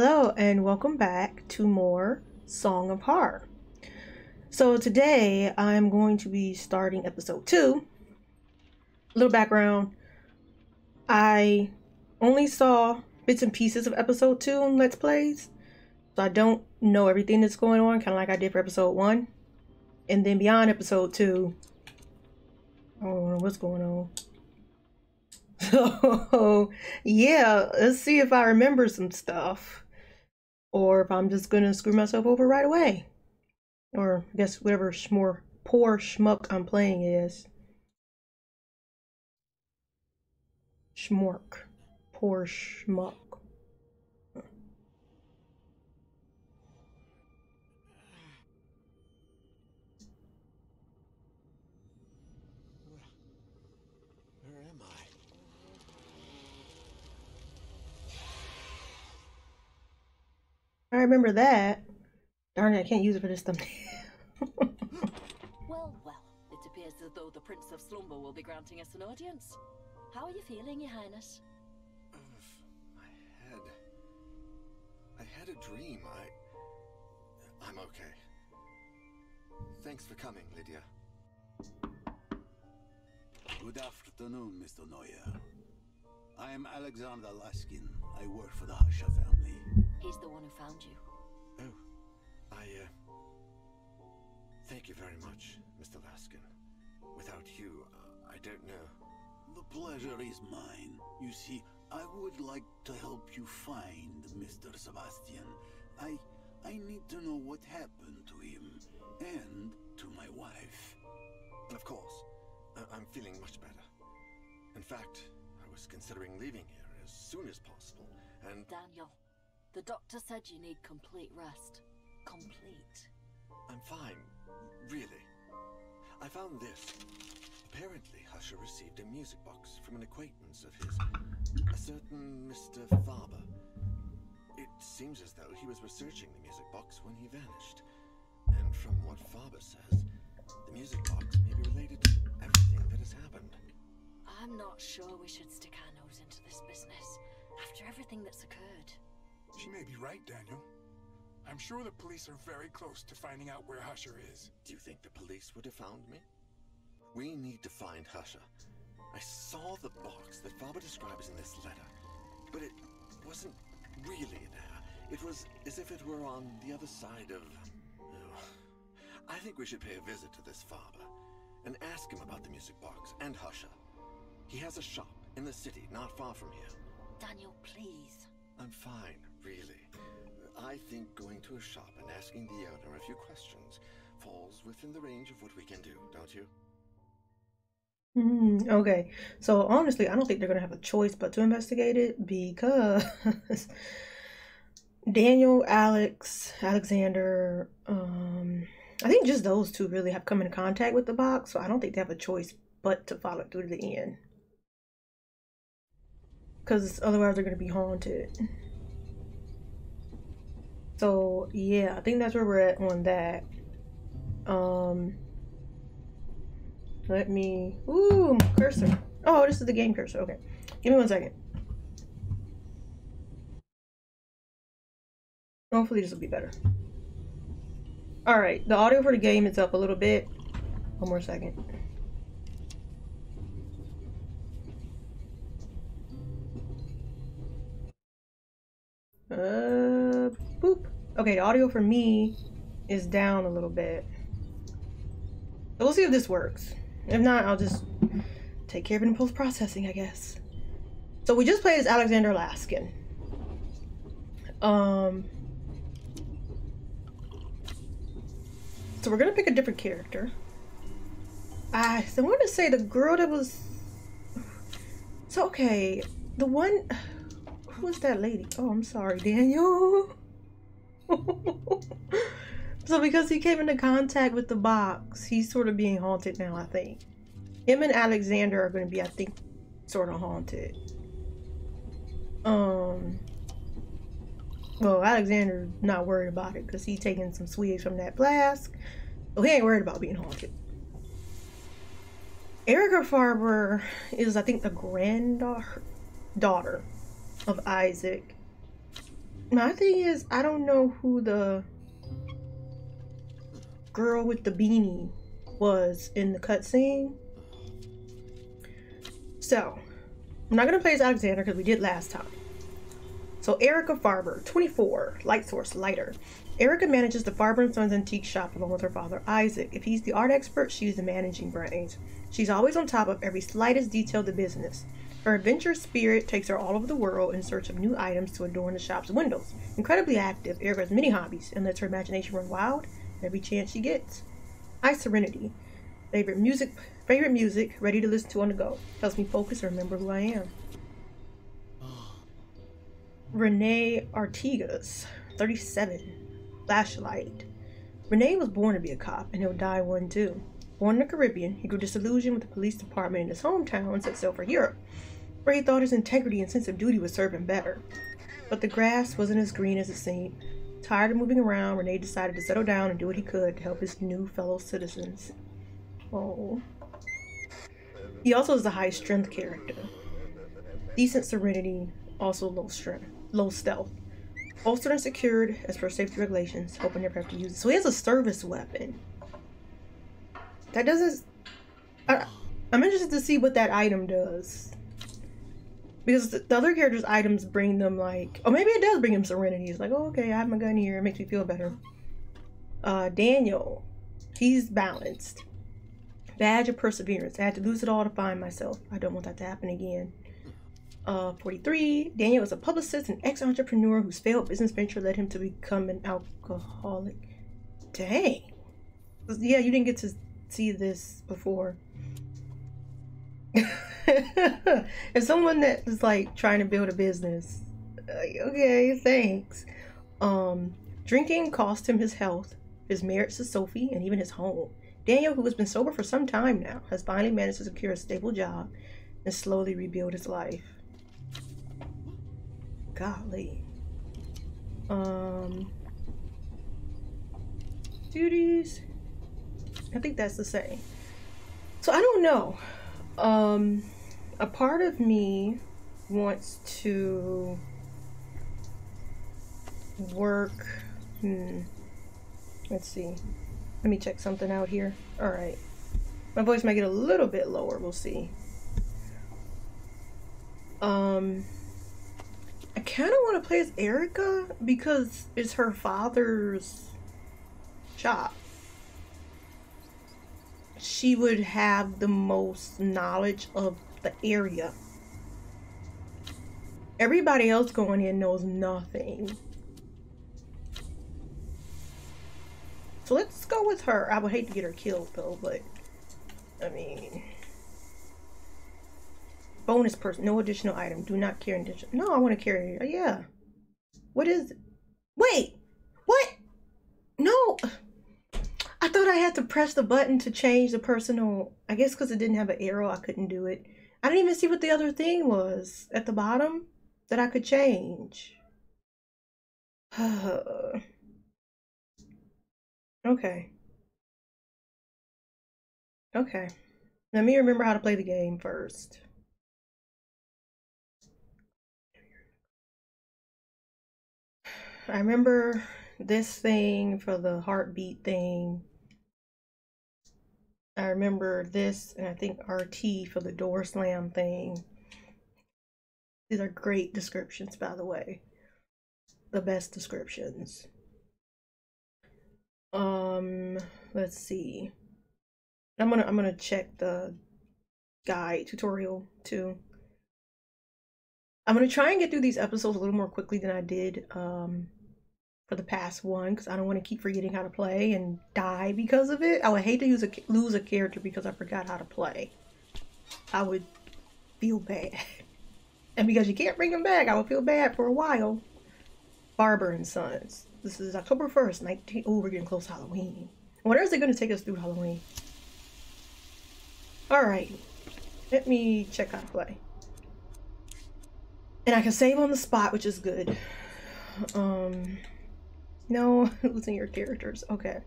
Hello, and welcome back to more Song of Horror. So, today I'm going to be starting episode two. A little background I only saw bits and pieces of episode two on Let's Plays, so I don't know everything that's going on, kind of like I did for episode one. And then beyond episode two, I don't know what's going on. So, yeah, let's see if I remember some stuff or if I'm just gonna screw myself over right away. Or I guess whatever more poor schmuck I'm playing is. Schmork. Poor schmuck. I remember that. Darn it, I can't use it for this thumbnail. Well, well, it appears as though the Prince of Slumber will be granting us an audience. How are you feeling, Your Highness? Ugh, my head. I had a dream. I. I'm okay. Thanks for coming, Lydia. Good afternoon, Mr. Noyer. I am Alexander Laskin. I work for the Husher family. He's the one who found you. Oh, I, uh. Thank you very much, Mr. Laskin. Without you, uh, I don't know. The pleasure is mine. You see, I would like to help you find Mr. Sebastian. I I need to know what happened to him and to my wife. Of course. I- I'm feeling much better. In fact, I was considering leaving here as soon as possible, and Daniel, the doctor said you need complete rest. Complete. I'm fine. Really. I found this. Apparently, Husher received a music box from an acquaintance of his, a certain Mr. Farber. It seems as though he was researching the music box when he vanished. And from what Farber says, the music box may be related to everything that has happened. I'm not sure we should stick our nose into this business after everything that's occurred. She may be right, Daniel. I'm sure the police are very close to finding out where Husher is. Do you think the police would have found me? We need to find Husher. I saw the box that Farber describes in this letter, but it wasn't really there. It was as if it were on the other side of. Oh. I think we should pay a visit to this Farber and ask him about the music box and Husher. He has a shop in the city not far from here. Daniel, please. I'm fine, really. I think going to a shop and asking the owner a few questions falls within the range of what we can do, don't you? Hmm, okay, so honestly, I don't think they're gonna have a choice but to investigate it because Daniel, Alex, Alexander, um, I think just those two really have come in contact with the box, so I don't think they have a choice but to follow through to the end. Because otherwise, they're gonna be haunted. So yeah, I think that's where we're at on that. Um. Let me. Ooh, cursor. Oh, this is the game cursor. Okay. Give me one second. Hopefully, this will be better. Alright, the audio for the game is up a little bit. One more second. Uh, boop. Okay, the audio for me is down a little bit. So we'll see if this works. If not, I'll just take care of it in post processing, I guess. So we just played as Alexander Laskin. Um. So we're gonna pick a different character. I so I want to say the girl that was. So okay, the one. Who was that lady? Oh, I'm sorry, Daniel. so because he came into contact with the box, he's sort of being haunted now, I think. Him and Alexander are going to be, I think, sort of haunted. Um. Well, Alexander's not worried about it because he's taking some swigs from that flask. So he ain't worried about being haunted. Erica Farber is, I think, the granddaughter daughter of Isaac. my thing is, I don't know who the girl with the beanie was in the cutscene. So, I'm not gonna play as Alexander because we did last time. So Erica Farber, 24, light source, lighter. Erica manages the Farber and Sons antique shop along with her father Isaac. If he's the art expert, she's the managing brains. She's always on top of every slightest detail of the business. Her adventurous spirit takes her all over the world in search of new items to adorn the shop's windows. Incredibly active, Erica has many hobbies and lets her imagination run wild every chance she gets. I Serenity. Favorite music favorite music, ready to listen to on the go. Helps me focus and remember who I am. Renee Artigas, 37, flashlight. Renee was born to be a cop, and he'll die one too. Born in the Caribbean, he grew disillusioned with the police department in his hometown and set sail for Europe, he thought his integrity and sense of duty would serve him better. But the grass wasn't as green as it seemed. Tired of moving around, Renee decided to settle down and do what he could to help his new fellow citizens. Oh. He also is a high strength character. Decent serenity, also low strength low stealth. Holstered and secured as per safety regulations, hoping never have to use it. So he has a service weapon. That doesn't... I, I'm interested to see what that item does. Because the, the other characters' items bring them like... Oh, maybe it does bring him serenity. It's like, oh, okay, I have my gun here. It makes me feel better. Uh, Daniel. He's balanced. Badge of perseverance. I had to lose it all to find myself. I don't want that to happen again. Uh, 43, Daniel is a publicist and ex-entrepreneur whose failed business venture led him to become an alcoholic. Dang. Yeah, you didn't get to see this before. As someone that is like trying to build a business, okay, thanks. Um, drinking cost him his health, his marriage to Sophie, and even his home. Daniel, who has been sober for some time now, has finally managed to secure a stable job and slowly rebuild his life. Golly. Um, duties. I think that's the same. So I don't know. Um, a part of me wants to work. Hmm. Let's see. Let me check something out here. All right. My voice might get a little bit lower. We'll see. Um. I kind of want to play as Erica because it's her father's shop. She would have the most knowledge of the area. Everybody else going in knows nothing. So let's go with her. I would hate to get her killed though, but I mean bonus person no additional item do not carry additional no i want to carry yeah what is wait what no i thought i had to press the button to change the personal i guess because it didn't have an arrow i couldn't do it. I didn't even see what the other thing was at the bottom that i could change. Okay. Okay. Let me remember how to play the game first. I remember this thing for the heartbeat thing. I remember this and I think RT for the door slam thing. These are great descriptions, by the way. The best descriptions. Um, let's see. I'm gonna I'm gonna check the guide tutorial too. I'm gonna try and get through these episodes a little more quickly than I did um for the past one because I don't want to keep forgetting how to play and die because of it. I would hate to use a, lose a character because I forgot how to play. I would feel bad. And because you can't bring him back, I would feel bad for a while. Farber and Sons. This is October 1st, 19. Oh, we're getting close to Halloween. Where is it going to take us through Halloween? Alright. Let me check to play. And I can save on the spot, which is good. Um... No, losing your characters. Okay.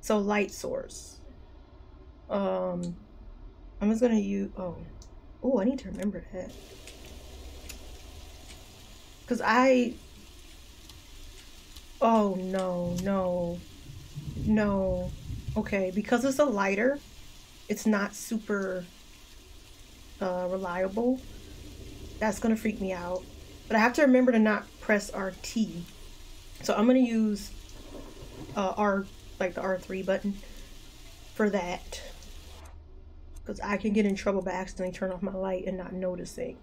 So light source. Um, I'm just gonna use, oh. Oh, I need to remember that. Because I Oh no, no, no. Okay, because it's a lighter, it's not super uh, reliable. That's gonna freak me out. But I have to remember to not press RT. So I'm gonna use uh, R, like the R3 button for that. Because I can get in trouble by accidentally turn off my light and not noticing.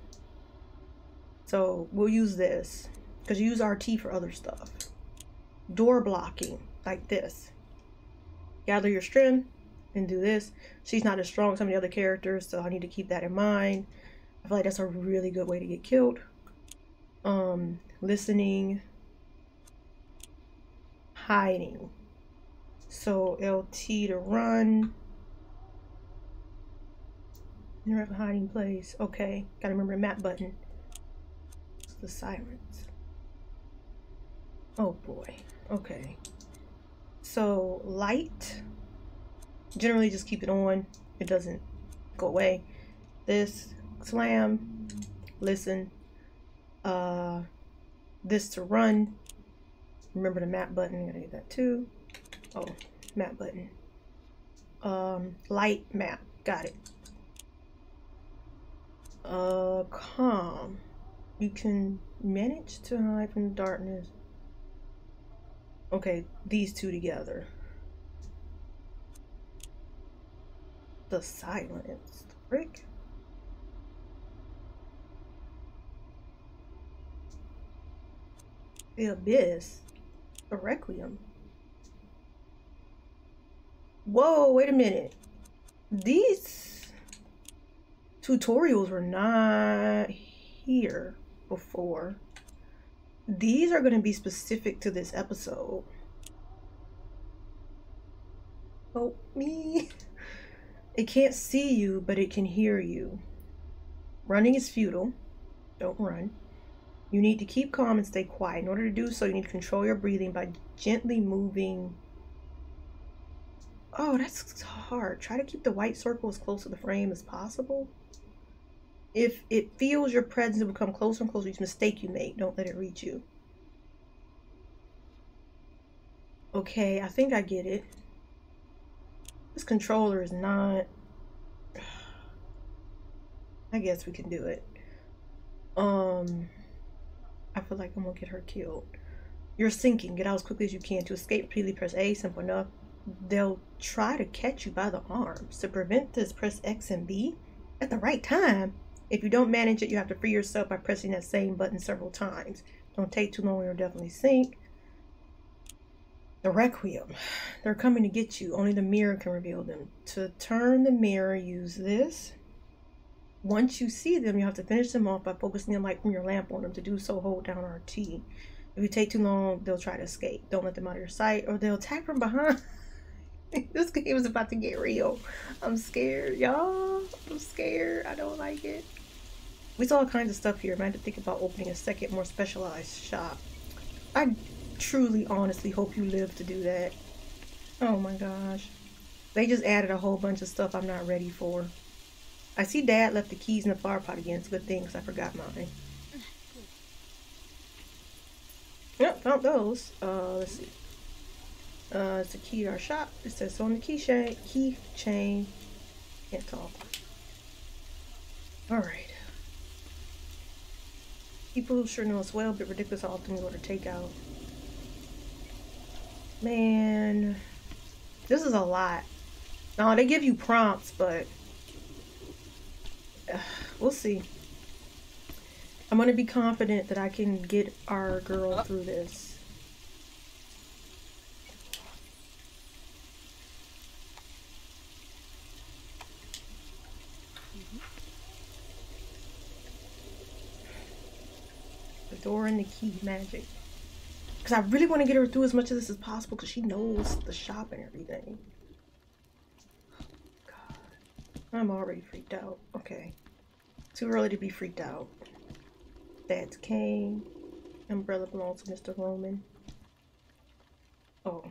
So we'll use this. Because you use RT for other stuff. Door blocking, like this. Gather your strength and do this. She's not as strong as some of the other characters, so I need to keep that in mind. I feel like that's a really good way to get killed. Um, listening, hiding. So LT to run. With hiding place. Okay, gotta remember map button. The sirens. Oh boy. Okay. So light. Generally just keep it on. It doesn't go away. This slam. Listen. Uh this to run. Remember the map button. Gotta get that too. Oh, map button. Um, light map. Got it. Uh, calm. You can manage to hide from the darkness. Okay, these two together. The silence. Frick? The abyss. The requiem. Whoa, wait a minute. These tutorials were not here before. These are going to be specific to this episode. Help me. It can't see you, but it can hear you. Running is futile. Don't run. You need to keep calm and stay quiet. In order to do so, you need to control your breathing by gently moving. Oh, that's hard. Try to keep the white circle as close to the frame as possible. If it feels your presence will become closer and closer, each mistake you make, don't let it reach you. Okay, I think I get it. This controller is not... I guess we can do it. Um, I feel like I'm gonna get her killed. You're sinking. Get out as quickly as you can. To escape, repeatedly press A. Simple enough. They'll try to catch you by the arms. To prevent this, press X and B at the right time. If you don't manage it, you have to free yourself by pressing that same button several times. Don't take too long, you'll definitely sink. The Requiem. They're coming to get you. Only the mirror can reveal them. To turn the mirror, use this. Once you see them, you have to finish them off by focusing the light from your lamp on them. To do so, hold down RT. If you take too long, they'll try to escape. Don't let them out of your sight or they'll attack from behind. this game is about to get real. I'm scared, y'all. I'm scared. I don't like it. We saw all kinds of stuff here. I had to think about opening a second, more specialized shop. I truly, honestly hope you live to do that. Oh my gosh. They just added a whole bunch of stuff I'm not ready for. I see Dad left the keys in the flower pot again. It's a good thing because I forgot mine. Yep, found those. Uh, let's see. Uh, it's a key to our shop. It says on the key chain. Key chain. Can't talk. All right. People sure know us well, but ridiculous how often we order takeout. Man, this is a lot. No, they give you prompts, but we'll see. I'm gonna be confident that I can get our girl oh. through this. Mm-hmm. The door and the key magic. Because I really want to get her through as much of this as possible because she knows the shop and everything. I'm already freaked out. Okay. Too early to be freaked out. Dad's cane. Umbrella belongs to Mr. Roman. Oh.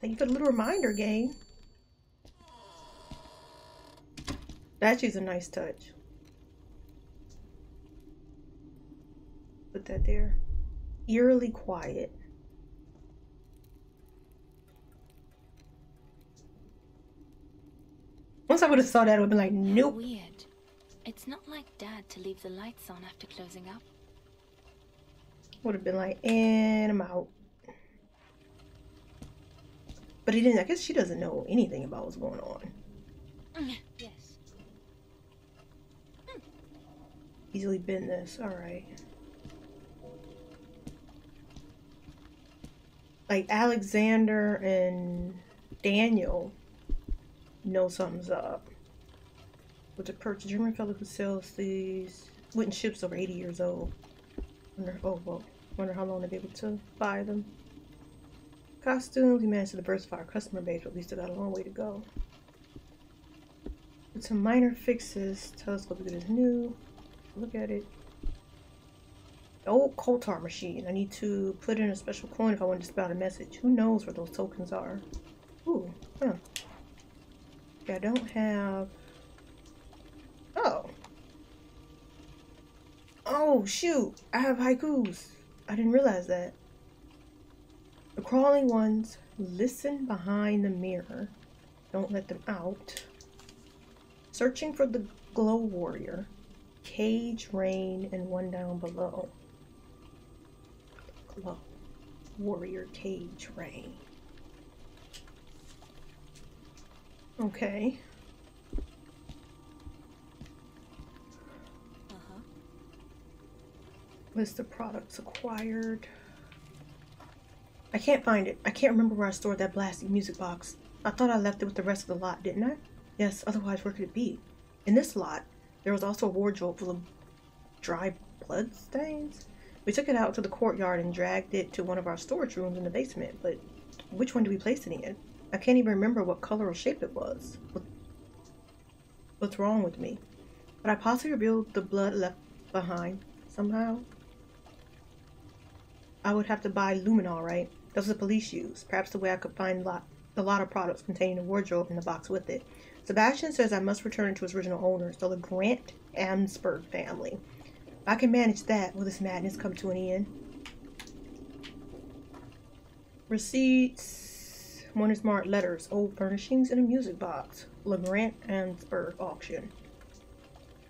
Thank you for the little reminder game. That is just a nice touch. Put that there. Eerily quiet. Once I would have saw that, I would have been like, nope. Weird. It's not like Dad to leave the lights on after closing up. Would have been like, and I'm out. But he didn't. I guess she doesn't know anything about what's going on. Mm, yes. Easily been this. All right. Like Alexander and Daniel know something's up. With the purchase, German fellow who sells these wooden ships over 80 years old. Wonder, oh, well, wonder how long they'll be able to buy them. Costumes, we managed to diversify our customer base, but we still got a long way to go. With some minor fixes, telescope is new. Look at it. Old Koltar machine. I need to put in a special coin if I want to spout a message. Who knows where those tokens are? Ooh, huh. I don't have... Oh. Oh, shoot. I have haikus. I didn't realize that. The crawling ones listen behind the mirror. Don't let them out. Searching for the glow warrior. Cage, rain, and one down below. Glow. Warrior, cage, rain. Okay. Uh-huh. List of products acquired. I can't find it. I can't remember where I stored that blasting music box. I thought I left it with the rest of the lot, didn't I? Yes, otherwise where could it be? In this lot, there was also a wardrobe full of dry blood stains. We took it out to the courtyard and dragged it to one of our storage rooms in the basement, but which one do we place it in? I can't even remember what color or shape it was. What's wrong with me? Could I possibly reveal the blood left behind somehow? I would have to buy luminol, right? Those the police use. Perhaps the way I could find lot, a lot of products containing the wardrobe in the box with it. Sebastian says I must return it to its original owners, so the Grant Amsberg family. I can manage that, will this madness come to an end? Receipts. Is marked letters, old furnishings, and a music box. LeGrant Amsberg auction.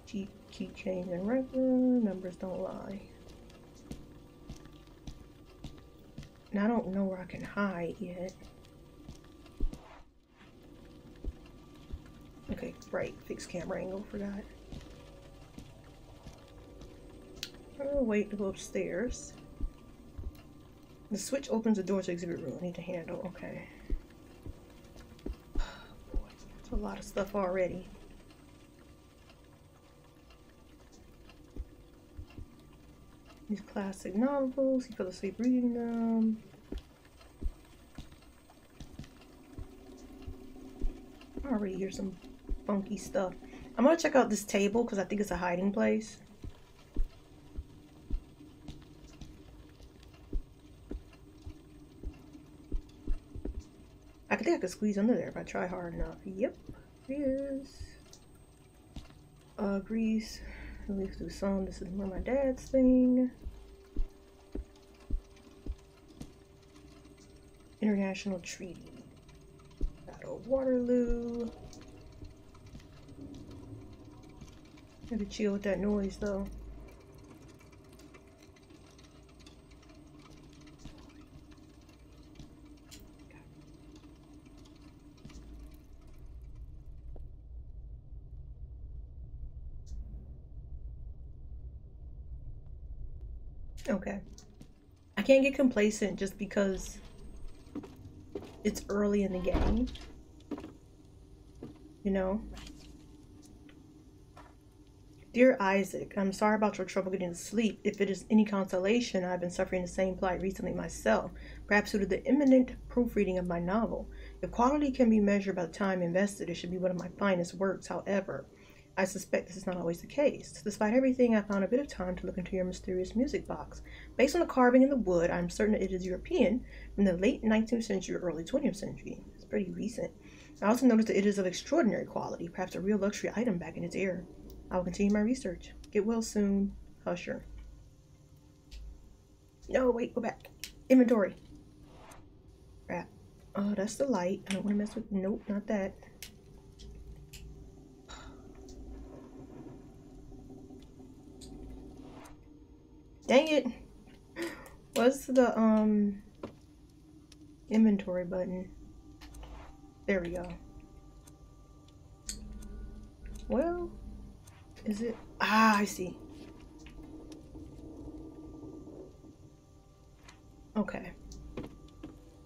Cheap keychains and record. numbers don't lie. And I don't know where I can hide yet. Okay, right. Fix camera angle, forgot. Wait to go upstairs. The switch opens the door to exhibit room. I need to handle. Okay. Boy, that's a lot of stuff already. These classic novels. He fell asleep reading them. I already hear some funky stuff. I'm gonna check out this table because I think it's a hiding place. I think I could squeeze under there if I try hard enough. Yep, is. Uh, Greece. Leaf through some. This is more my dad's thing. International Treaty. Battle of Waterloo. Gotta chill with that noise though. Okay. I can't get complacent just because it's early in the game. You know? Dear Isaac, I'm sorry about your trouble getting to sleep. If it is any consolation, I've been suffering the same plight recently myself, perhaps due to the imminent proofreading of my novel. If quality can be measured by the time invested, it should be one of my finest works, however. I suspect this is not always the case. Despite everything, I found a bit of time to look into your mysterious music box. Based on the carving in the wood, I'm certain it is European from the late 19th century or early 20th century. It's pretty recent. I also noticed that it is of extraordinary quality, perhaps a real luxury item back in its era. I will continue my research. Get well soon, Husher. No, wait, go back. Inventory. Crap. Oh, that's the light. I don't want to mess with. Nope, not that. Dang it. What's the um inventory button? There we go. Well, is it? Ah, I see. Okay.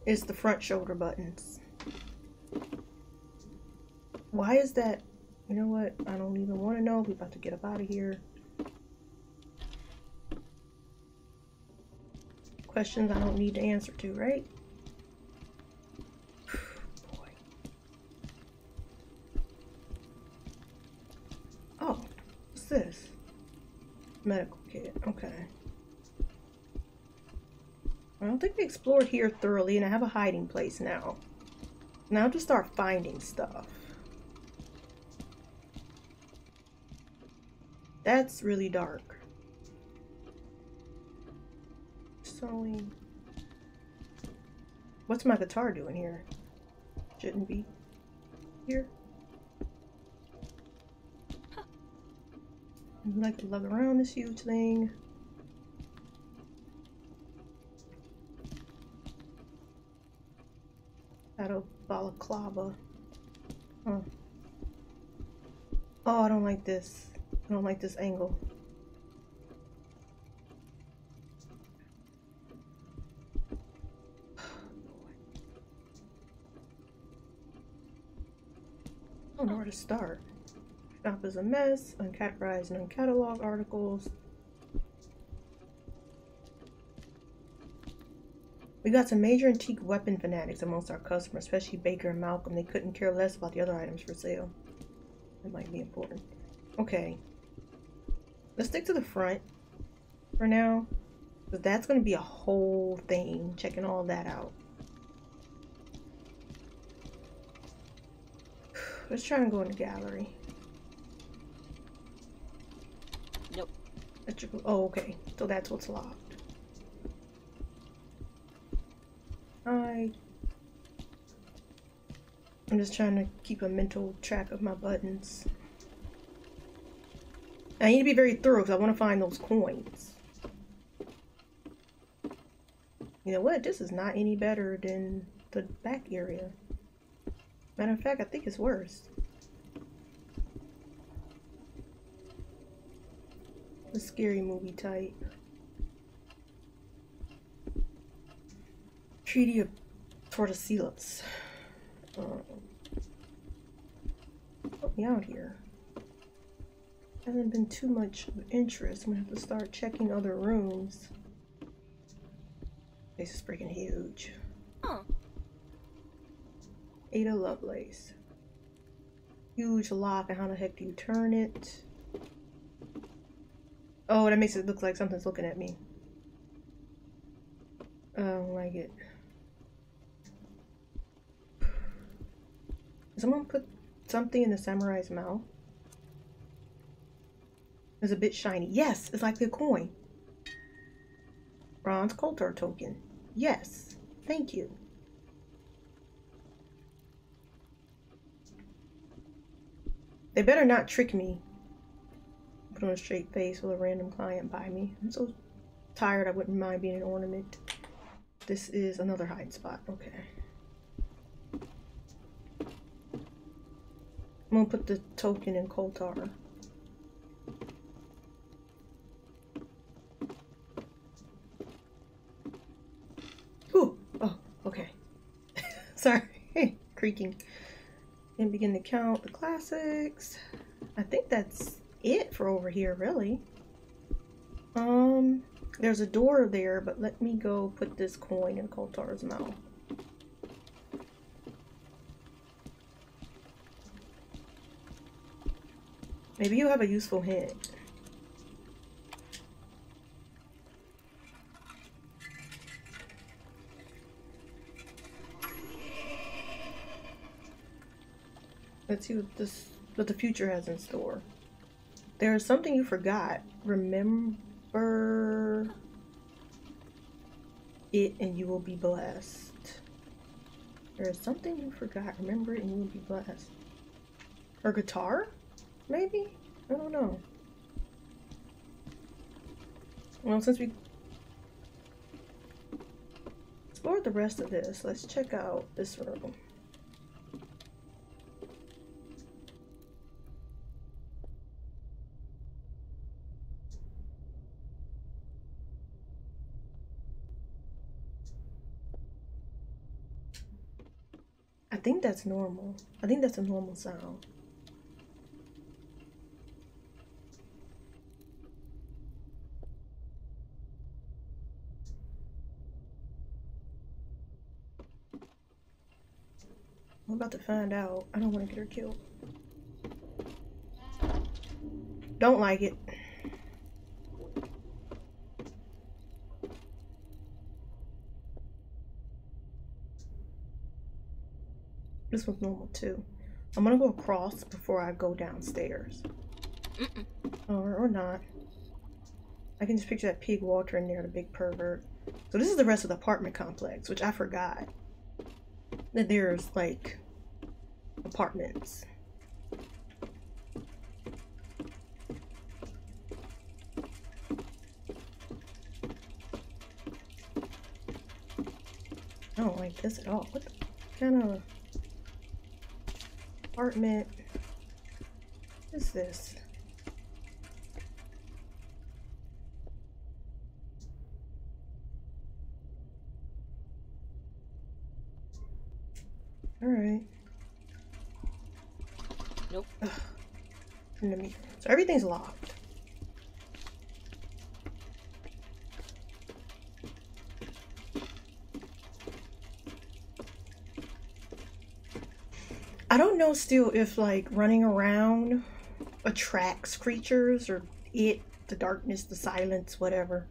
It's the front shoulder buttons. Why is that? You know what? I don't even want to know. We're about to get up out of here. Questions I don't need to answer to, right? Boy. Oh, what's this? Medical kit. Okay. I don't think we explored here thoroughly, and I have a hiding place now. Now to start finding stuff. That's really dark. Sewing. What's my guitar doing here? Shouldn't be here. I like to lug around this huge thing. Out of balaclava. Huh. Oh, I don't like this. I don't like this angle. Don't know where to start. Shop is a mess, uncategorized and uncatalog articles. We got some major antique weapon fanatics amongst our customers, especially Baker and Malcolm. They couldn't care less about the other items for sale. That might be important. Okay. Let's stick to the front for now. Because that's going to be a whole thing, checking all that out. Let's try and go in the gallery. Nope. Electrical. Oh, okay. So that's what's locked. I. I'm just trying to keep a mental track of my buttons. I need to be very thorough because I want to find those coins. You know what? This is not any better than the back area. Matter of fact, I think it's worse. The scary movie type. Treaty of Tordesillas. Um, help me out here. Hasn't been too much of interest. I'm gonna have to start checking other rooms. This is freaking huge. Oh, Ada Lovelace. Huge lock, and how the heck do you turn it? Oh, that makes it look like something's looking at me. I don't like it. Someone put something in the samurai's mouth. It's a bit shiny. Yes, it's like the coin. Bronze Coulter token. Yes, thank you. They better not trick me. Put on a straight face with a random client by me. I'm so tired I wouldn't mind being an ornament. This is another hide spot. Okay. I'm gonna put the token in Coltar. Ooh. Oh, okay. Sorry. Creaking. And begin to count the classics. I think that's it for over here, really. Um, there's a door there, but let me go put this coin in Coltar's mouth. Maybe you have a useful hint. Let's see what this what the future has in store. There is something you forgot. Remember it and you will be blessed. There is something you forgot. Remember it and you will be blessed. Or guitar? Maybe? I don't know. Well, since we explored the rest of this, let's check out this room. I think that's normal. I think that's a normal sound. I'm about to find out. I don't want to get her killed. Don't like it. This was normal too. I'm gonna go across before I go downstairs. Or, or not. I can just picture that pig Walter in there, the big pervert. So this is the rest of the apartment complex, which I forgot. That there's like apartments. I don't like this at all. What kind of apartment What is this? All right. Nope. So everything's locked. I don't know still if like running around attracts creatures or it, the darkness, the silence, whatever.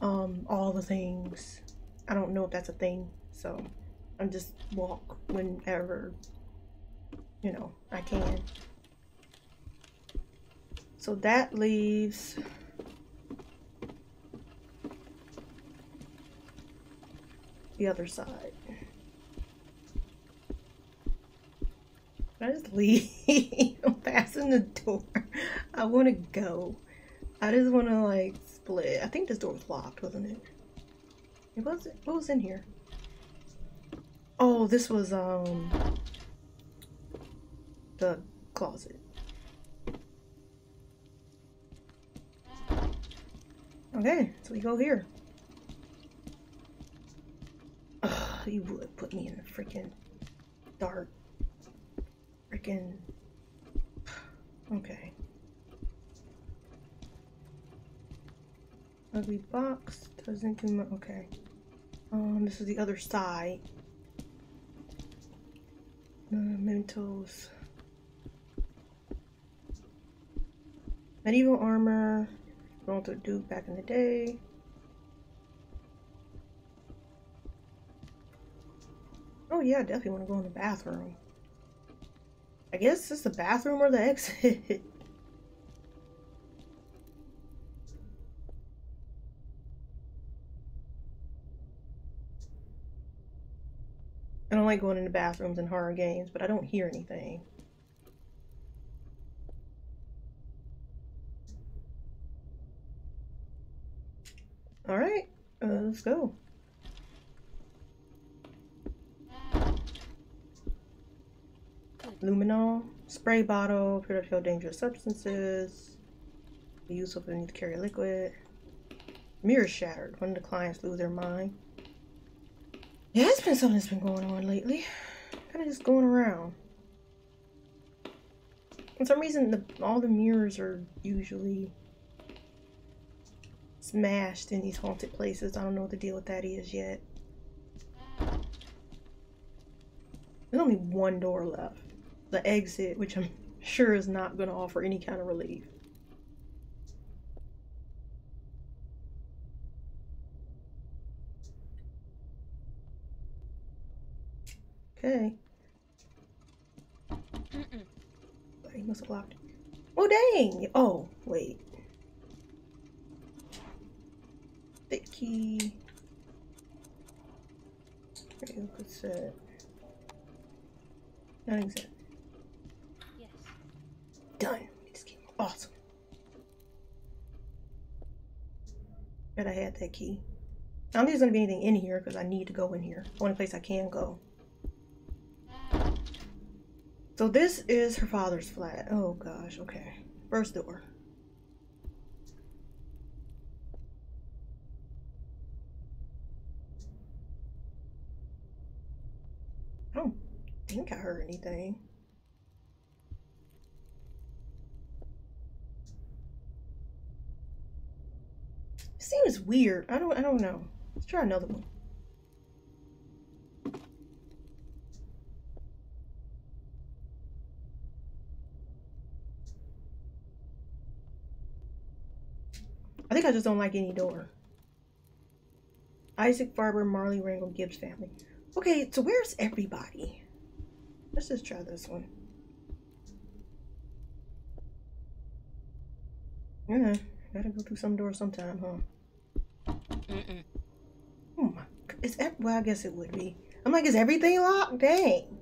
Um, all the things. I don't know if that's a thing. So I'm just walk whenever you know I can. So that leaves the other side. I just leave? I'm passing the door. I want to go. I just want to like split. I think this door was locked, wasn't it? It was. What was in here? Oh, this was um the closet. Okay, so we go here. Ugh, you would put me in the freaking dark. Freaking. Okay. Ugly box doesn't do much. Okay. Um, this is the other side. Uh, Mementos. Medieval armor. Going to do back in the day. Oh yeah, I definitely want to go in the bathroom. I guess it's the bathroom or the exit. I don't like going into bathrooms in horror games, but I don't hear anything. All right, uh, let's go. Luminol, spray bottle, kill dangerous substances. The use of need to carry liquid. Mirror shattered. When the clients lose their mind. Yeah, it's been something that's been going on lately. Kind of just going around. For some reason, the, all the mirrors are usually smashed in these haunted places. I don't know what the deal with that is yet. There's only one door left. The exit, which I'm sure is not going to offer any kind of relief. Okay. He must have locked. Oh dang! Oh wait. Bit key. That? Nothing's set. Yes. Done. This game. Awesome. Bet I had that key. I don't think there's gonna be anything in here because I need to go in here. Only place I can go. So this is her father's flat. Oh gosh, okay. First door. I don't think I heard anything. Seems weird. I don't I don't know. Let's try another one. I think I just don't like any door. Isaac Farber, Marley Rangel, Gibbs family. Okay, so where's everybody? Let's just try this one. Yeah, gotta go through some door sometime, huh? Mm-mm. Oh my, is that, well, I guess it would be. I'm like, is everything locked? Dang.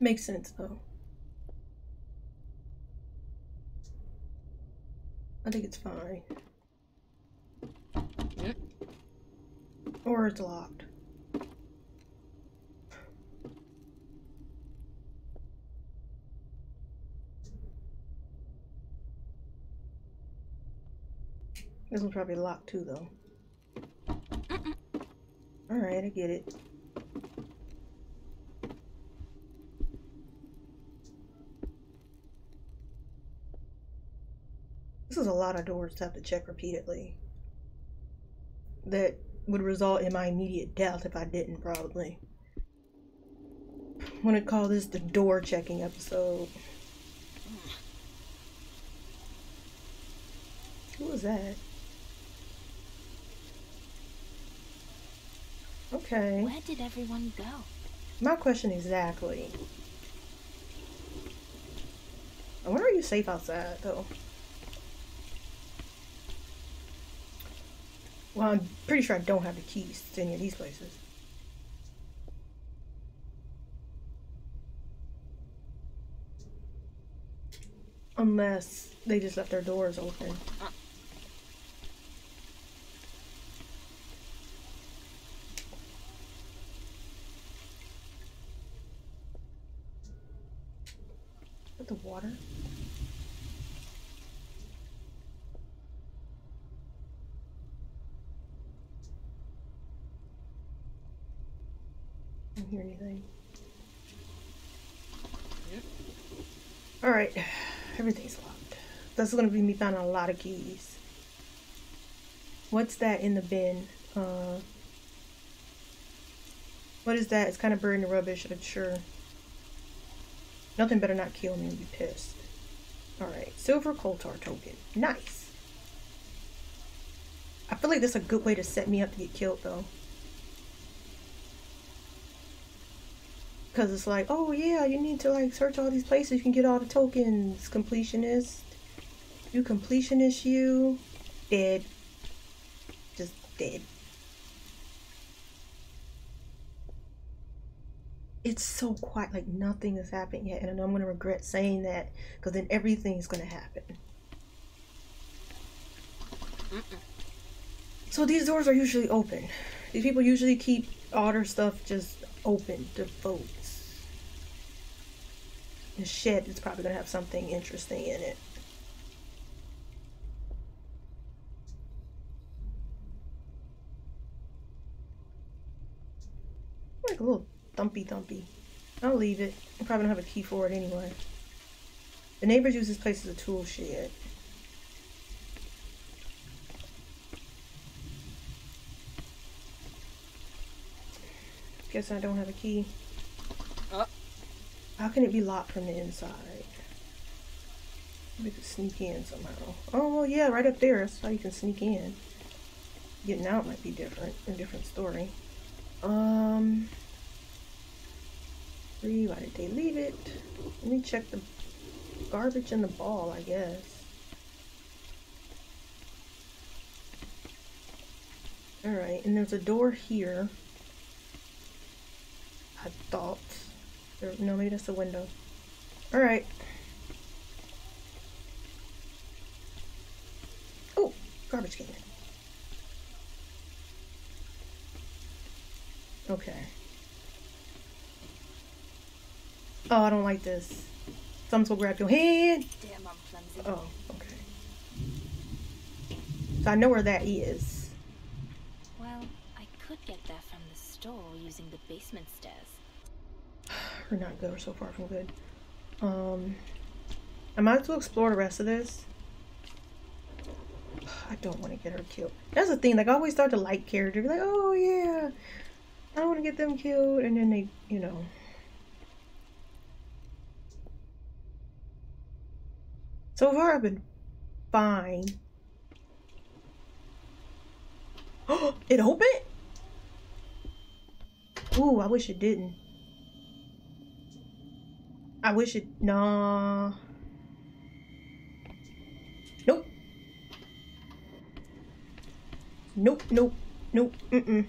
Makes sense though. I think it's fine. Or it's locked. This one's probably locked too, though. Alright, I get it. This is a lot of doors to have to check repeatedly. That would result in my immediate death if I didn't, probably. I'm gonna call this the door checking episode. Who was that? Okay. Where did everyone go? My question exactly. I wonder are you safe outside though? Well, I'm pretty sure I don't have the keys to any of these places. Unless they just left their doors open. Uh-uh. With the water? I don't hear anything. Yep. Alright, everything's locked. That's gonna be me finding a lot of keys. What's that in the bin? Uh, what is that? It's kind of buried in the rubbish, I'm sure. Nothing better not kill me and be pissed. Alright, silver Coltar token. Nice. I feel like that's a good way to set me up to get killed though. Because it's like, oh yeah, you need to like search all these places. You can get all the tokens. Completionist. You completionist you. Dead. Just dead. It's so quiet, like nothing has happened yet. And I know I'm going to regret saying that because then everything's going to happen. So these doors are usually open. These people usually keep all their stuff just open to votes. The shed is probably gonna have something interesting in it. Like a little thumpy thumpy. I'll leave it. I probably don't have a key for it anyway. The neighbors use this place as a tool shed. Guess I don't have a key. Oh. How can it be locked from the inside? We could sneak in somehow. Oh, well, yeah, right up there. That's how you can sneak in. Getting out might be different. A different story. Um... Why did they leave it? Let me check the garbage in the ball, I guess. Alright, and there's a door here. I thought. There, no, maybe that's a window. Alright. Oh, garbage can. Okay. Oh, I don't like this. Someone's gonna grab your head. Damn, I'm clumsy. Oh, okay. So I know where that is. Well, I could get there from the store using the basement stairs. We're not good. We're so far from good. Um, I might as well explore the rest of this. I don't want to get her killed. That's the thing. Like, I always start to like characters. Like, oh yeah, I don't want to get them killed, and then they, you know. So far, I've been fine. It opened? Ooh, I wish it didn't. I wish it. Nah. Nope. Nope, nope, nope, mm-mm.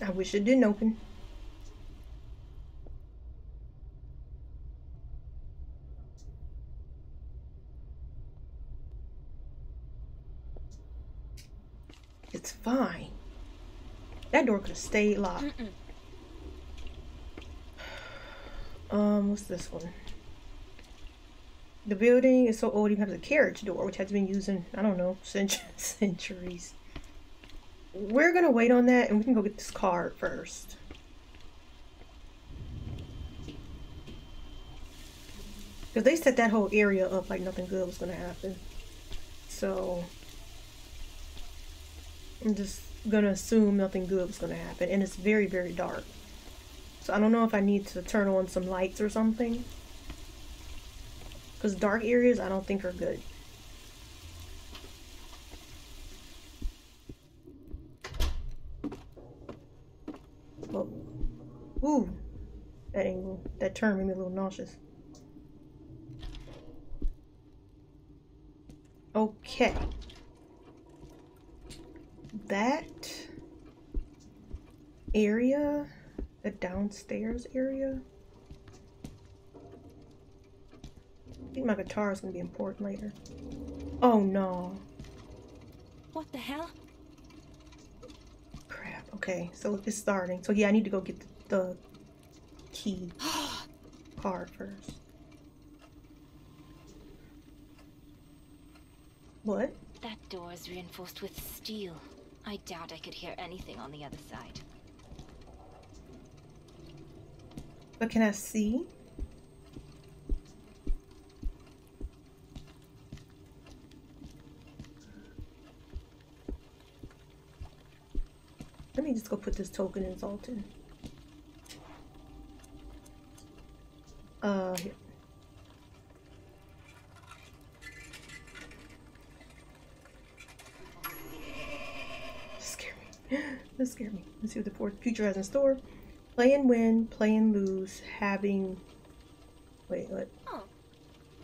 I wish it didn't open. It's fine. That door could have stayed locked. Mm-mm. Um, what's this one? The building is so old, even has a carriage door, which has been used in, I don't know, cent- centuries. We're gonna wait on that and we can go get this card first. Because they set that whole area up like nothing good was gonna happen. So, I'm just gonna assume nothing good was gonna happen. And it's very, very dark. So I don't know if I need to turn on some lights or something. Because dark areas I don't think are good. Oh. Ooh. That angle. That turn made me a little nauseous. Okay. That area the downstairs area. I think my guitar is gonna be important later. Oh no. What the hell? Crap. Okay, so it's starting. So yeah, I need to go get the, the key card first. What? That door is reinforced with steel. I doubt I could hear anything on the other side. But can I see? Let me just go put this token in Zoltan. Uh, here. That scared me. Let's see what the future has in store. Play and win, play and lose, having. Wait, what? Oh,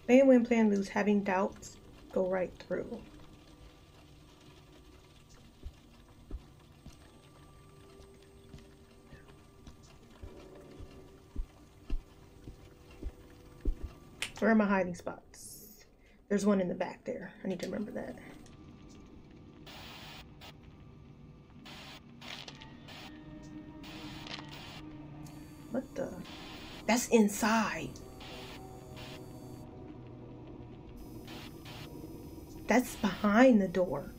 Play and win, play and lose, having doubts, go right through. Where are my hiding spots? There's one in the back there. I need to remember that. What the? That's inside. That's behind the door.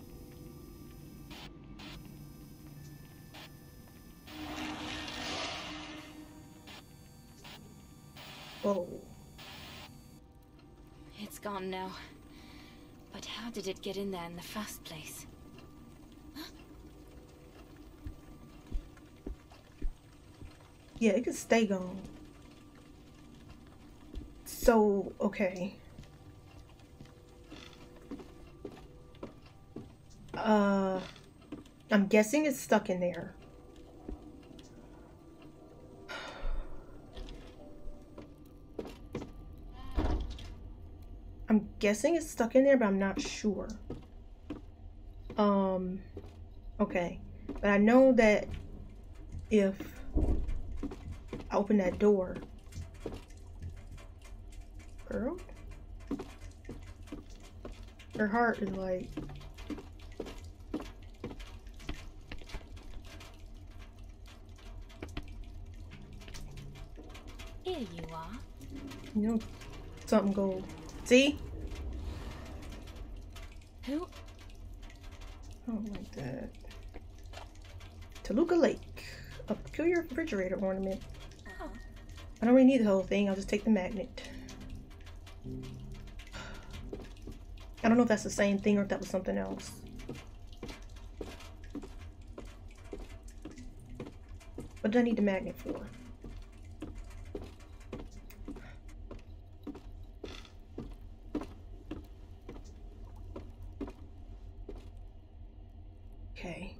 Whoa. it's gone now. But how did it get in there in the first place? Yeah, it could stay gone. So, okay. Uh, I'm guessing it's stuck in there. I'm guessing it's stuck in there, but I'm not sure. Um, okay. But I know that if open that door, girl, her heart is like, Here you are. you know, something gold. see? Who? I don't like that. Toluca Lake, a peculiar refrigerator ornament. I don't really need the whole thing, I'll just take the magnet. I don't know if that's the same thing or if that was something else. What do I need the magnet for? Okay.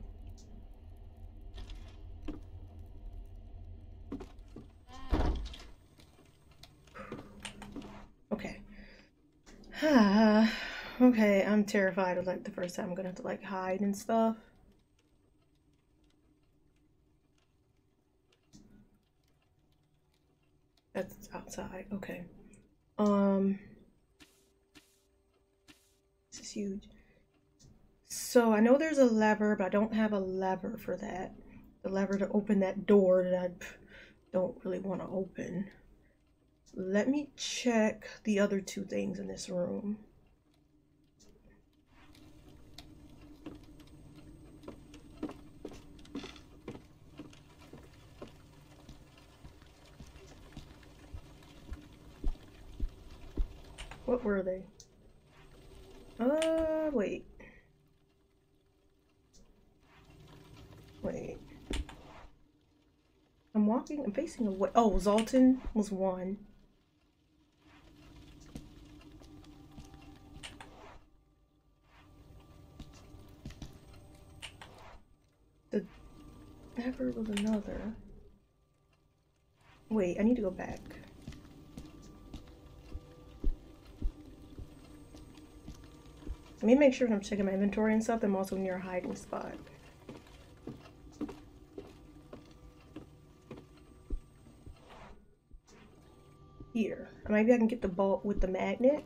Okay. okay, I'm terrified of like the first time I'm gonna have to like hide and stuff. That's outside. Okay. Um This is huge. So I know there's a lever, but I don't have a lever for that. The lever to open that door that I don't really want to open. Let me check the other two things in this room. What were they? Uh, wait. Wait. I'm walking, I'm facing away. Oh, Zoltan was one. The never was another. Wait, I need to go back. Let me make sure I'm checking my inventory and stuff. I'm also near a hiding spot. Here. Maybe I can get the bolt with the magnet.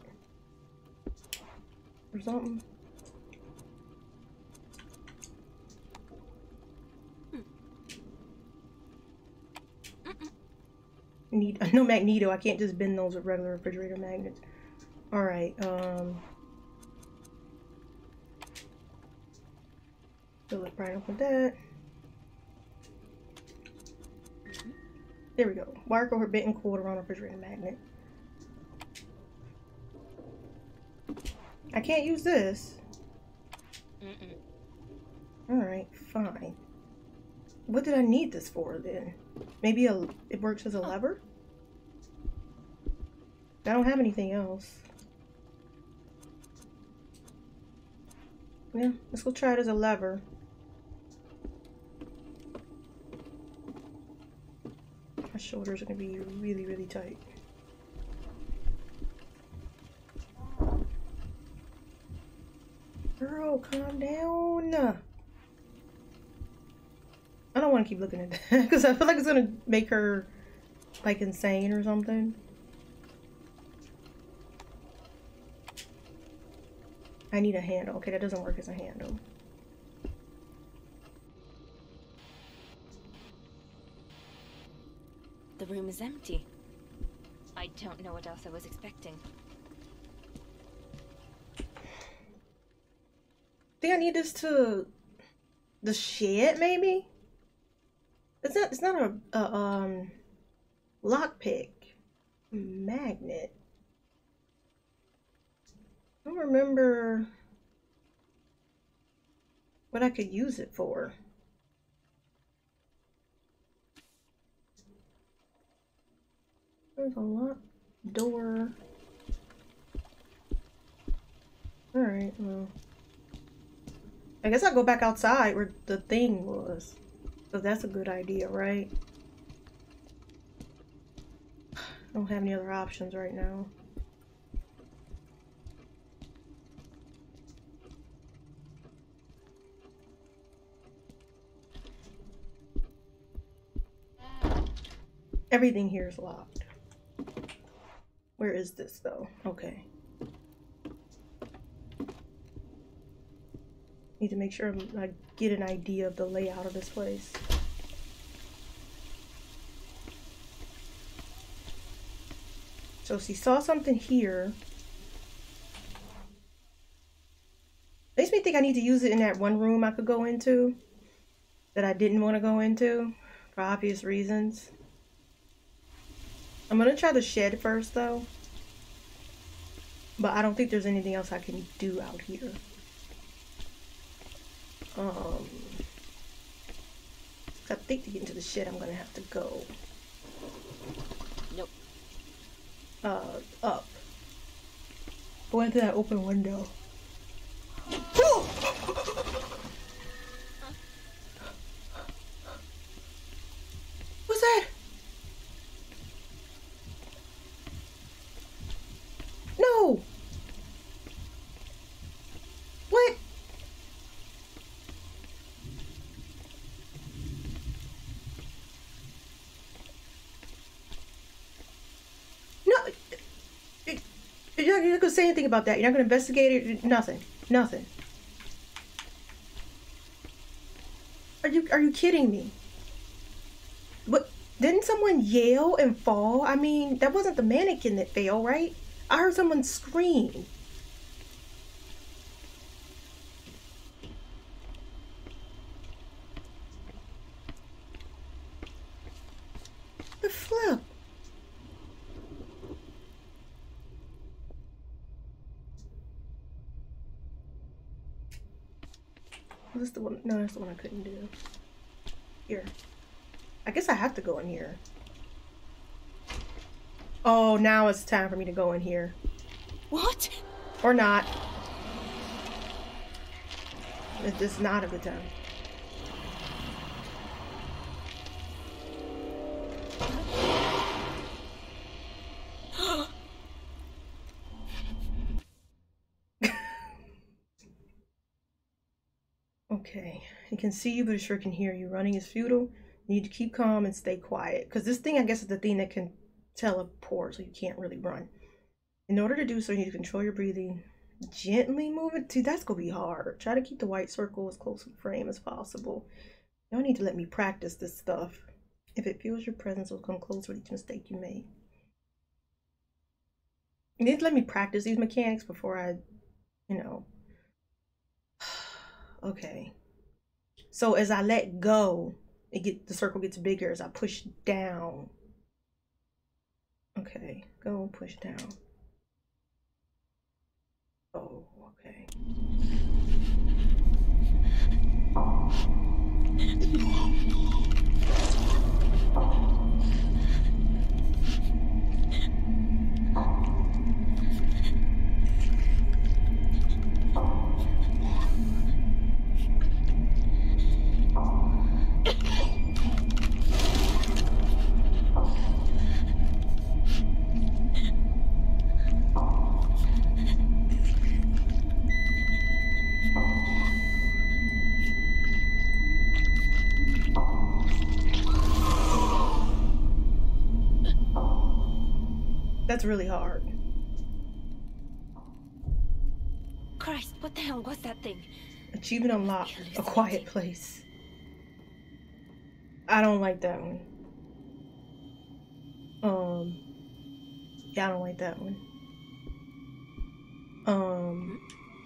Or something. Need no magneto. I can't just bend those with regular refrigerator magnets. All right. Um. Fill it right up with that. There we go. Wire over and coiled around a refrigerator magnet. I can't use this. Mm-mm. Alright, fine. What did I need this for then? Maybe a it works as a lever? I don't have anything else. Yeah, let's go try it as a lever. Shoulders are gonna be really, really tight. Girl, calm down. I don't want to keep looking at that because I feel like it's gonna make her like insane or something. I need a handle. Okay, that doesn't work as a handle. The room is empty. I don't know what else I was expecting. think I need this to the shed, maybe. It's not. It's not a, a um lockpick magnet. I don't remember what I could use it for. There's a lot. door. Alright, well. I guess I'll go back outside where the thing was. So that's a good idea, right? I don't have any other options right now. Everything here is locked. Where is this though? Okay. Need to make sure I get an idea of the layout of this place. So she saw something here. Makes me think I need to use it in that one room I could go into that I didn't want to go into for obvious reasons. I'm gonna try the shed first though. But I don't think there's anything else I can do out here. Um, I think to get into the shed, I'm gonna have to go. Nope. Uh, up. Go into that open window. What's that? No! What? No. You're you're not gonna say anything about that. You're not gonna investigate it. Nothing. Nothing. Are you are you kidding me? What? Didn't someone yell and fall? I mean, that wasn't the mannequin that fell, right? I heard someone scream. The flip. Was this the one? No, that's the one I couldn't do. Here. I guess I have to go in here. Oh, now it's time for me to go in here. What? Or not. It's just not a good time. Okay. He can see you, but he sure can hear you. Running is futile. You need to keep calm and stay quiet. Because this thing, I guess, is the thing that can teleport, so you can't really run. In order to do so, you need to control your breathing. Gently move it. See, that's going to be hard. Try to keep the white circle as close to the frame as possible. Y'all need to let me practice this stuff. If it feels your presence will come closer with each mistake you make. You need to let me practice these mechanics before I, you know. okay. So as I let go, it get the circle gets bigger as I push down. Okay, go push down. Oh, okay. That's really hard. Christ, what the hell was that thing? Achievement unlocked. A quiet place. I don't like that one. Um. Yeah, I don't like that one. Um.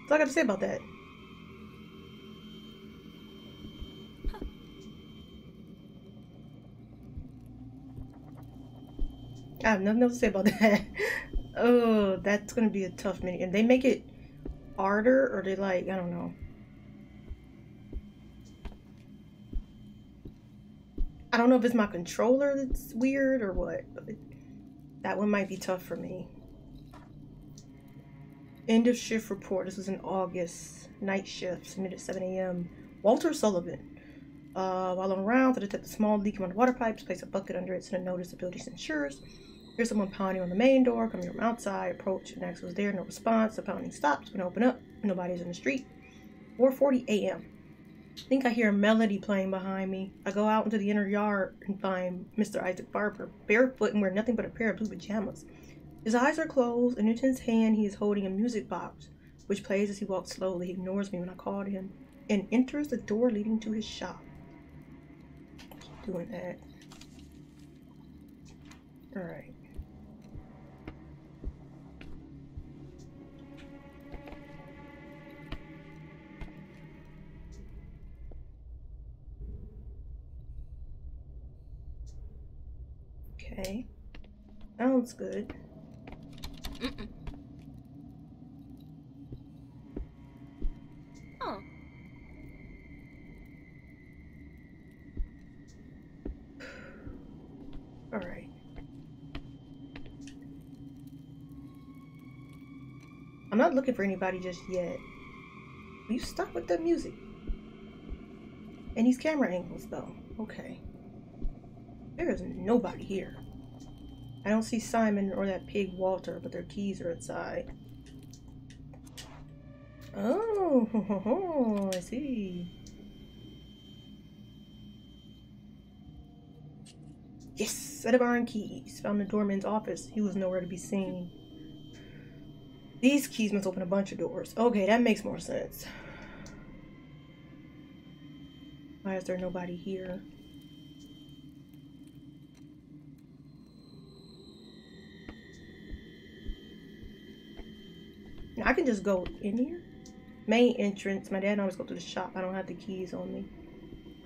That's all I got to say about that. I have nothing else to say about that. oh, that's gonna be a tough mini. And they make it harder, or they like I don't know. I don't know if it's my controller that's weird or what. That one might be tough for me. End of shift report. This was in August. Night shift, submitted 7 a.m. Walter Sullivan. Uh, while on rounds, I detect a small leak among the water pipes, place a bucket under it, send a notice to building's insurers. Here's someone pounding on the main door, coming from outside, approach, and was there, no response. The pounding stops, when I open up, nobody's in the street. 4.40 a.m. I think I hear a melody playing behind me. I go out into the inner yard and find Mr. Isaac Farber, barefoot and wearing nothing but a pair of blue pajamas. His eyes are closed, and in his hand he is holding a music box, which plays as he walks slowly. He ignores me when I call to him, and enters the door leading to his shop. Doing that. Alright. Okay. Sounds good. Mm-mm. Oh, Alright. I'm not looking for anybody just yet. Will you stop with the music? And these camera angles, though. Okay. There is nobody here. I don't see Simon or that pig Walter, but their keys are inside. Oh, I see. Yes, set of iron keys. Found the doorman's office. He was nowhere to be seen. These keys must open a bunch of doors. Okay, that makes more sense. Why is there nobody here? I can just go in here. Main entrance. My dad always go to the shop. I don't have the keys on me.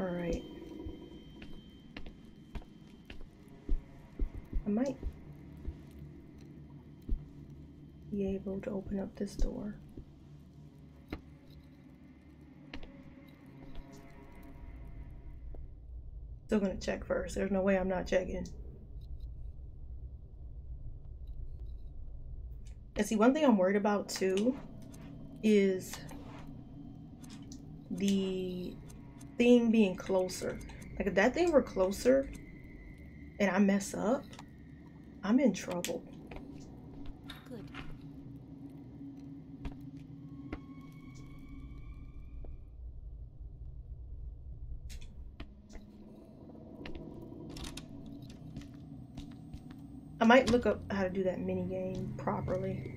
Alright. I might be able to open up this door. Still gonna check first. There's no way I'm not checking. And see, one thing I'm worried about too is the thing being closer. Like if that thing were closer and I mess up, I'm in trouble. good. I might look up how to do that mini game properly.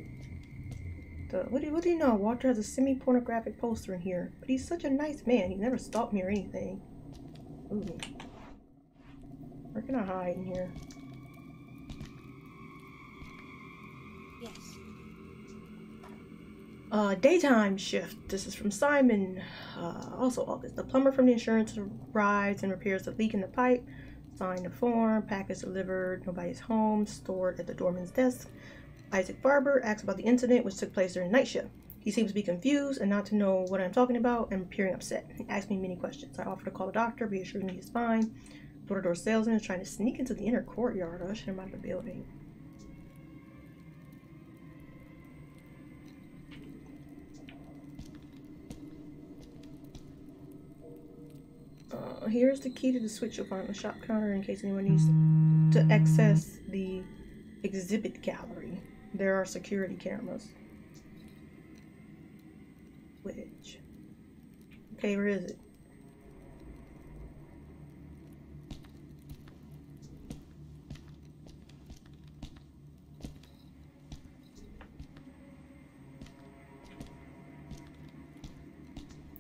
The, what, do, what do you know? Walter has a semi pornographic poster in here, but he's such a nice man. He never stalked me or anything. Ooh. Where can I hide in here? Yes. Uh, daytime shift. This is from Simon. Uh, also August. The plumber from the insurance arrives and repairs the leak in the pipe. Sign the form. Package delivered. Nobody's home. Stored at the doorman's desk. Isaac Farber asks about the incident which took place during night shift. He seems to be confused and not to know what I'm talking about and appearing upset. He asks me many questions. I offer to call the doctor, reassuring me he's fine. Door-to-door salesman is trying to sneak into the inner courtyard, usher him out of the building. Uh, here's the key to the switch you'll on the shop counter in case anyone needs to access the exhibit gallery. There are security cameras. Which? Okay, where is it?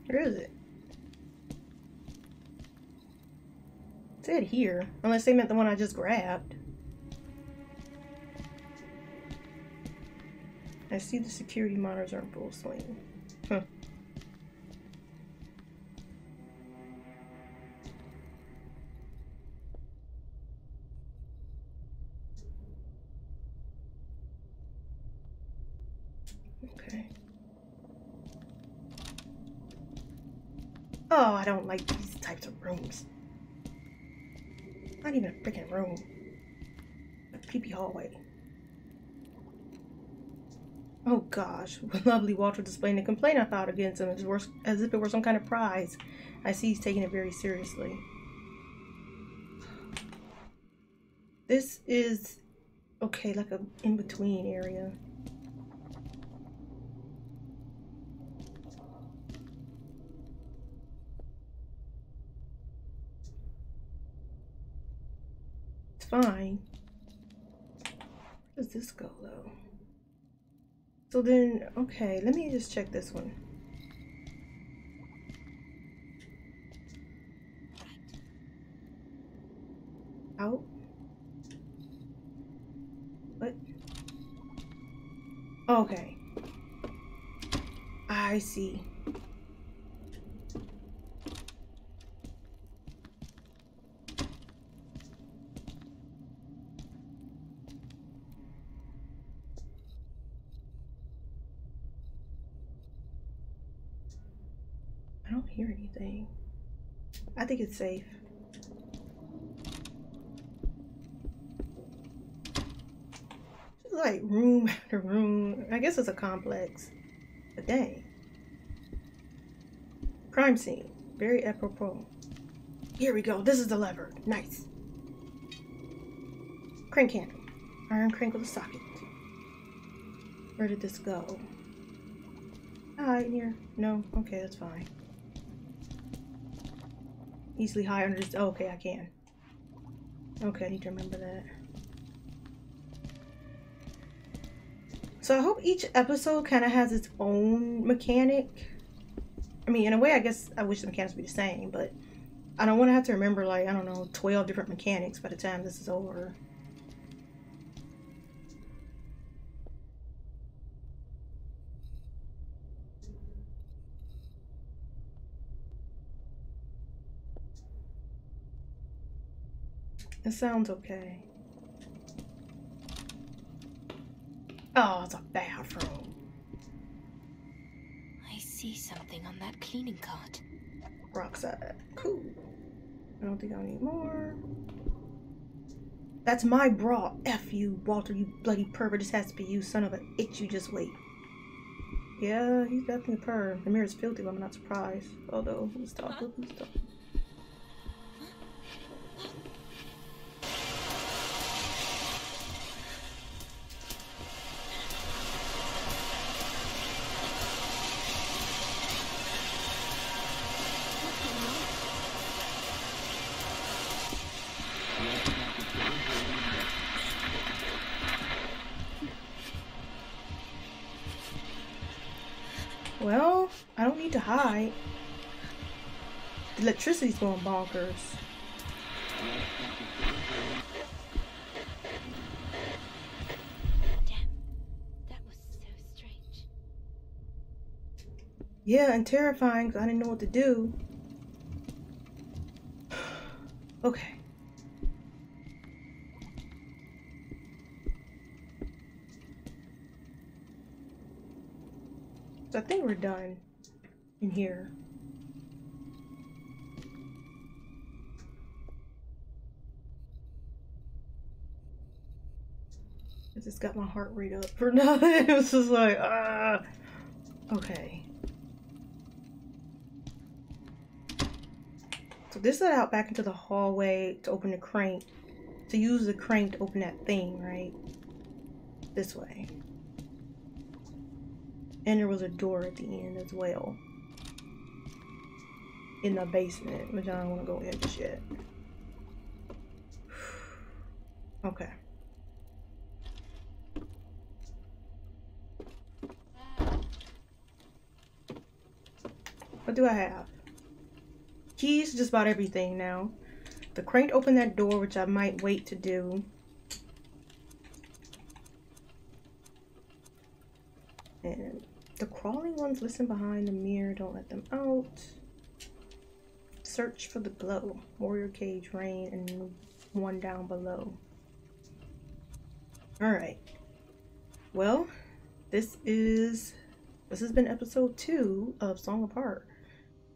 Where is it? Said here, unless they meant the one I just grabbed. I see the security monitors are in full swing. Okay. Oh, I don't like these types of rooms. Not even a freaking room. A creepy hallway. Oh gosh, lovely Walter displaying the complaint I thought against him as, worse, as if it were some kind of prize. I see he's taking it very seriously. This is, okay, like a in-between area. Fine. Where does this go though? So then, okay, let me just check this one. Out. What? Okay. I see. I don't hear anything. I think it's safe. Just like room after room. I guess it's a complex. But dang. Crime scene. Very apropos. Here we go. This is the lever. Nice. Crank handle. Iron crank with a socket. Where did this go? Ah, in here. No. Okay, that's fine. Easily hide under this. Oh, okay, I can. Okay, I need to remember that. So I hope each episode kind of has its own mechanic. I mean, in a way, I guess I wish the mechanics would be the same, but I don't want to have to remember, like, I don't know, 12 different mechanics by the time this is over. It sounds okay. Oh, it's a bathroom. I see something on that cleaning cart. Rockside. Cool. I don't think I need more. That's my bra. F you, Walter, you bloody pervert. This has to be you, son of a itch. You just wait. Yeah, he's definitely a perv. The mirror's filthy, but I'm not surprised. Although, let's talk. Let's talk. Electricity's going bonkers. Damn. That was so strange. Yeah, and terrifying because I didn't know what to do. okay. So I think we're done in here. Just got my heart rate up for nothing. It was just like, ah. Okay. So this led out back into the hallway to open the crank. To use the crank to open that thing, right? This way. And there was a door at the end as well. In the basement, which I don't want to go in just yet. Okay. What do I have? Keys just about everything now. The crank to open that door, which I might wait to do. And the crawling ones listen behind the mirror, don't let them out. Search for the glow. Warrior cage, rain, and one down below. Alright. Well, this is this has been episode two of Song Heart.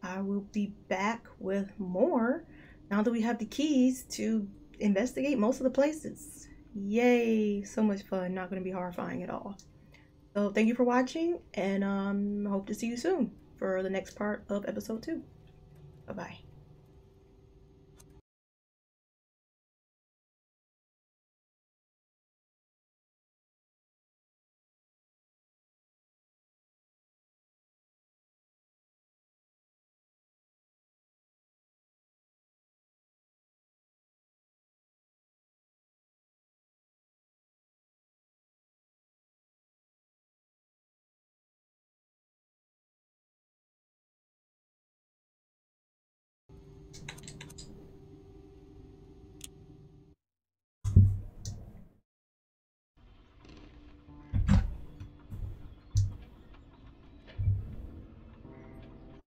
I will be back with more now that we have the keys to investigate most of the places. Yay! So much fun. Not going to be horrifying at all. So thank you for watching, and um, hope to see you soon for the next part of episode two. Bye